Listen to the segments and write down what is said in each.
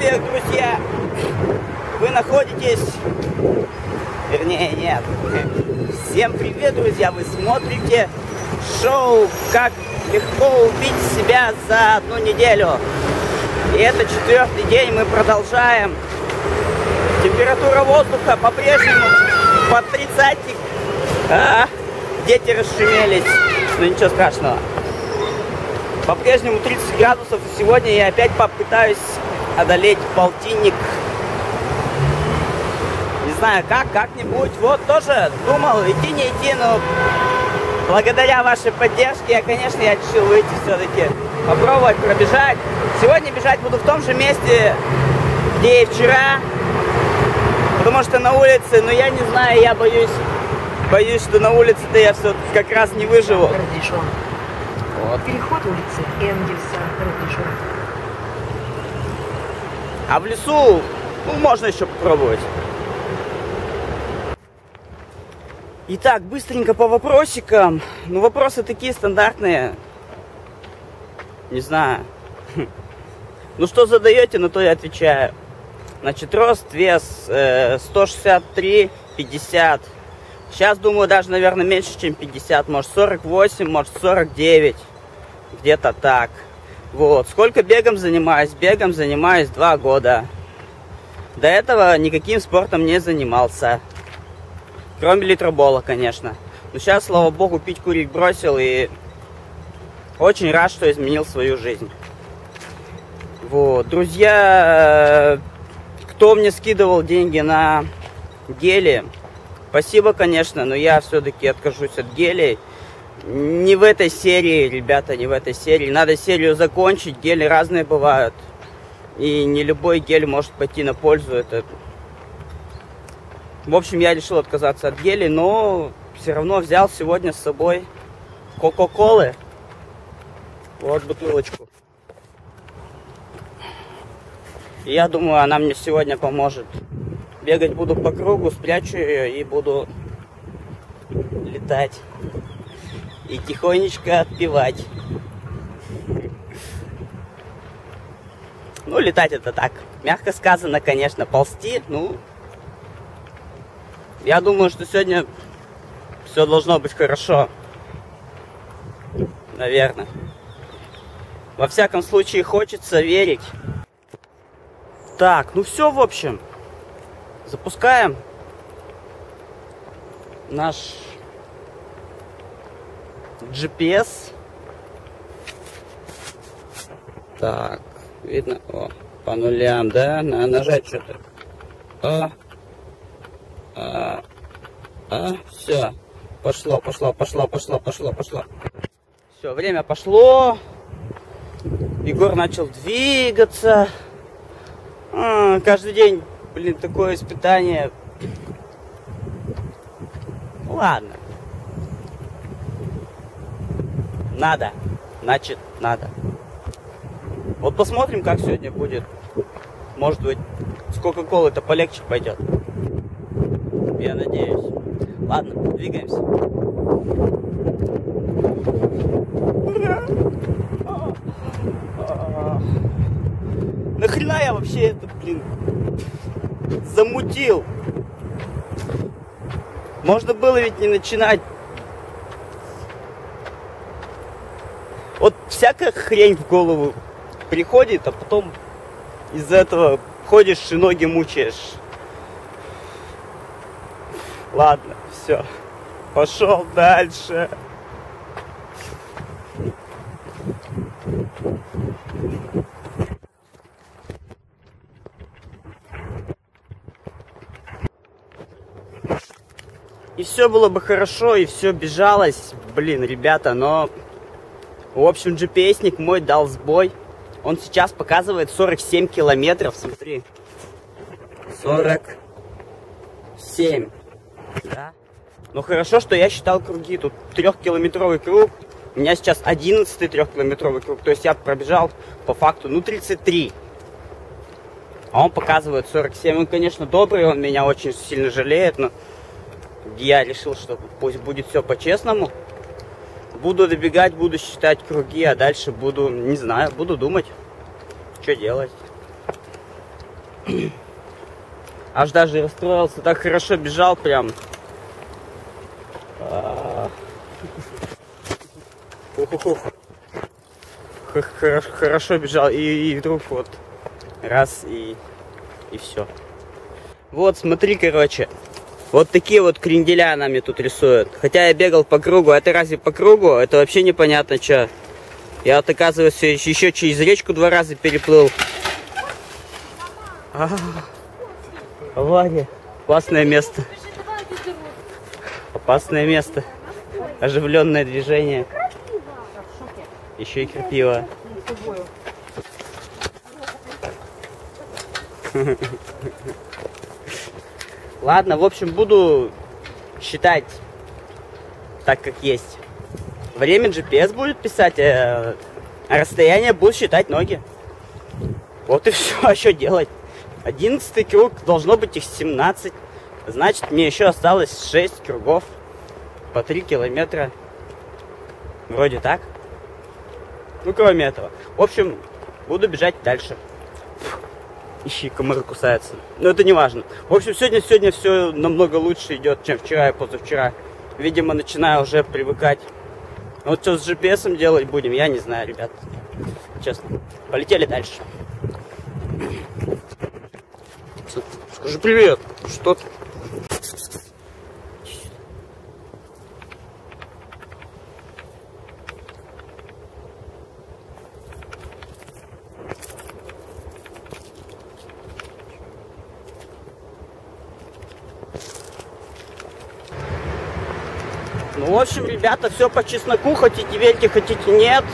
Всех, друзья! Вы находитесь... Вернее, нет. Всем привет, друзья! Вы смотрите шоу «Как легко убить себя за одну неделю». И это четвертый день, мы продолжаем. Температура воздуха по-прежнему под 30. А, дети расшумелись. Но ничего страшного. По-прежнему 30 градусов. И сегодня я опять попытаюсь одолеть полтинник. Не знаю как, как-нибудь. Вот тоже думал идти, не идти, но благодаря вашей поддержке я, конечно, я решил выйти все-таки. Попробовать пробежать. Сегодня бежать буду в том же месте, где и вчера. Потому что на улице, ну я не знаю, я боюсь, боюсь, что на улице-то я все как раз не выживу. Вот. Переход улицы Энгельса разрешен. А в лесу, ну, можно еще попробовать. Итак, быстренько по вопросикам. Ну, вопросы такие стандартные. Не знаю. Ну, что задаете, на то я отвечаю. Значит, рост, вес э, 163, 50. Сейчас, думаю, даже, наверное, меньше, чем 50. Может, 48, может, 49. Где-то так. Вот. Сколько бегом занимаюсь? Бегом занимаюсь два года. До этого никаким спортом не занимался. Кроме литробола, конечно. Но сейчас, слава богу, пить курить бросил и очень рад, что изменил свою жизнь. Вот. Друзья, кто мне скидывал деньги на гели, спасибо, конечно, но я все-таки откажусь от гелей. Не в этой серии, ребята, не в этой серии. Надо серию закончить, гели разные бывают. И не любой гель может пойти на пользу. Это... В общем, я решил отказаться от гелей, но все равно взял сегодня с собой Кока-Колы. Вот бутылочку. Я думаю, она мне сегодня поможет. Бегать буду по кругу, спрячу ее и буду летать. И тихонечко отпевать. Ну, летать это так. Мягко сказано, конечно, ползти, ну... Я думаю, что сегодня все должно быть хорошо. Наверное. Во всяком случае, хочется верить. Так, ну все, в общем. Запускаем наш GPS. Так, видно? О, по нулям, да? Надо нажать что-то. А, а, а, все. Пошло, пошло, пошло, пошло, пошло, пошло. Все, время пошло. Егор начал двигаться. А, каждый день, блин, такое испытание. Ладно. Надо. Значит, надо. Вот посмотрим, как сегодня будет. Может быть, с Кока-Колы это полегче пойдет. Я надеюсь. Ладно, двигаемся. Нахрена я вообще это, блин, замутил? Можно было ведь не начинать. Вот всякая хрень в голову приходит, а потом из-за этого ходишь и ноги мучаешь. Ладно, все. Пошел дальше. И все было бы хорошо, и все бежалось. Блин, ребята, но... В общем, GPS-ник мой дал сбой. Он сейчас показывает 47 километров, смотри. 47. Да? Но хорошо, что я считал круги. Тут трехкилометровый круг. У меня сейчас 11 трехкилометровый круг. То есть я пробежал по факту, ну, 33. А он показывает 47. Он, конечно, добрый, он меня очень сильно жалеет, но я решил, что пусть будет все по-честному. Буду добегать, буду считать круги, а дальше буду, не знаю, буду думать, что делать. Аж даже расстроился, так хорошо бежал прям. А. Хорошо, хорошо бежал, и вдруг вот раз и, и все. Вот, смотри, короче. Вот такие вот кренделя нами тут рисуют. Хотя я бегал по кругу. Это разве по кругу? Это вообще непонятно, что. Я вот, оказывается, еще через речку два раза переплыл. А, Авария. Опасное место. Опасное место. Оживленное движение. Еще и крапива. Ладно, в общем, буду считать так, как есть. Время GPS будет писать, э, а расстояние будут считать ноги. Вот и все, а что делать? Одиннадцатый круг, должно быть их 17. Значит, мне еще осталось 6 кругов по 3 километра. Вроде так. Ну, кроме этого. В общем, буду бежать дальше. Ищи, комары кусаются. Но это не важно. В общем, сегодня, сегодня все намного лучше идет, чем вчера и позавчера. Видимо, начинаю уже привыкать. Вот что с GPS делать будем, я не знаю, ребят. Честно. Полетели дальше. Скажи привет. Что ты? В общем, ребята, все по чесноку, хотите верьте, хотите нет.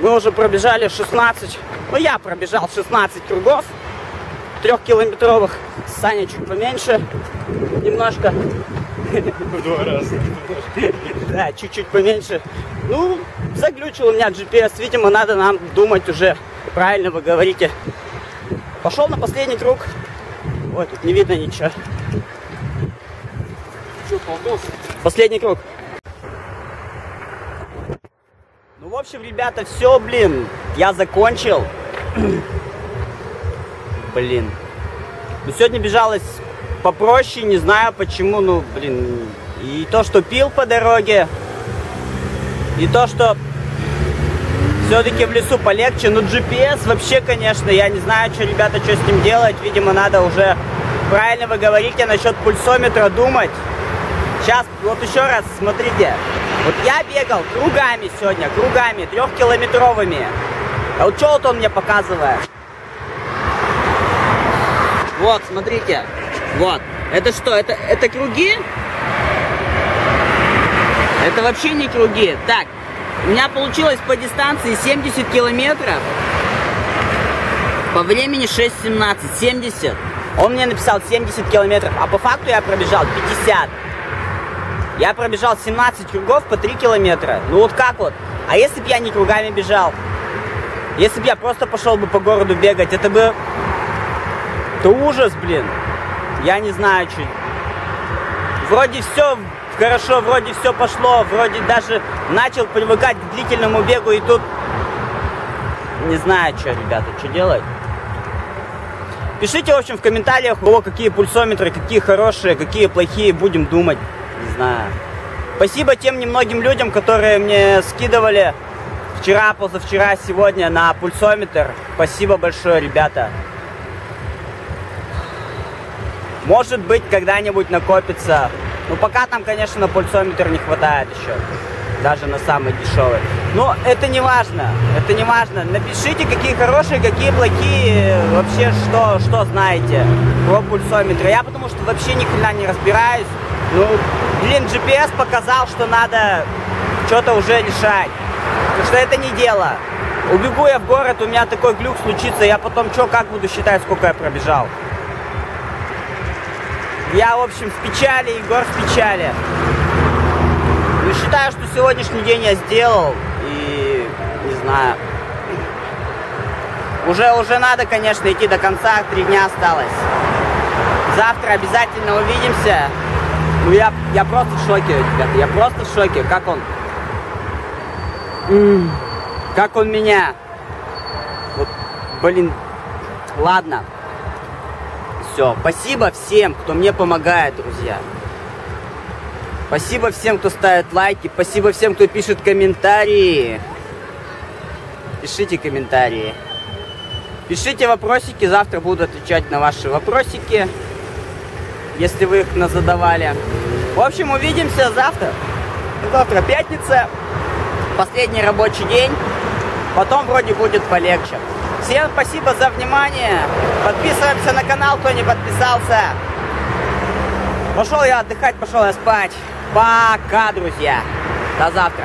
Мы уже пробежали 16, ну я пробежал 16 кругов, трехкилометровых, Саня чуть поменьше, немножко, В два раза. да, чуть-чуть поменьше. Ну, заглючил у меня GPS, видимо, надо нам думать уже, правильно вы говорите. Пошел на последний круг, ой, тут не видно ничего. Последний круг. Ну, в общем, ребята, все, блин, я закончил. блин. Ну, сегодня бежалось попроще, не знаю почему, ну, блин. И то, что пил по дороге, и то, что все-таки в лесу полегче. Ну, GPS вообще, конечно, я не знаю, что, ребята, что с ним делать. Видимо, надо уже, правильно вы говорите, насчет пульсометра думать. Сейчас, вот еще раз, смотрите. Вот я бегал кругами сегодня, кругами, трехкилометровыми. А вот что вот он мне показывает? Вот, смотрите. Вот. Это что? Это, это круги? Это вообще не круги. Так, у меня получилось по дистанции 70 километров. По времени 6.17. 70. Он мне написал 70 километров, а по факту я пробежал 50. Я пробежал 17 кругов по 3 километра. Ну вот как вот? А если бы я не кругами бежал? Если бы я просто пошел бы по городу бегать, это бы... Это ужас, блин. Я не знаю, что... Вроде все хорошо, вроде все пошло, вроде даже начал привыкать к длительному бегу, и тут... Не знаю, что, ребята, что делать. Пишите, в общем, в комментариях, у кого какие пульсометры, какие хорошие, какие плохие, будем думать. Не знаю. Спасибо тем немногим людям, которые мне скидывали вчера, позавчера, сегодня на пульсометр. Спасибо большое, ребята. Может быть, когда-нибудь накопится. Ну, пока там, конечно, на пульсометр не хватает еще. Даже на самый дешевый. Но это не важно. Это не важно. Напишите, какие хорошие, какие плохие. Вообще, что, что знаете про пульсометр. Я потому что вообще ни хрена не разбираюсь. Ну, блин, GPS показал, что надо что-то уже решать. Потому что это не дело. Убегу я в город, у меня такой глюк случится, я потом что, как буду считать, сколько я пробежал? Я, в общем, в печали, Егор в печали. Ну, считаю, что сегодняшний день я сделал, и не знаю. Уже, уже надо, конечно, идти до конца, три дня осталось. Завтра обязательно увидимся. Ну, я, я просто в шоке, ребята, я просто в шоке. Как он... Как он меня... Вот, блин, Ладно. Все. Спасибо всем, кто мне помогает, друзья. Спасибо всем, кто ставит лайки. Спасибо всем, кто пишет комментарии. Пишите комментарии. Пишите вопросики. Завтра буду отвечать на ваши вопросики. Если вы их задавали. В общем, увидимся завтра. Завтра пятница. Последний рабочий день. Потом вроде будет полегче. Всем спасибо за внимание. Подписываемся на канал, кто не подписался. Пошел я отдыхать, пошел я спать. Пока, друзья. До завтра.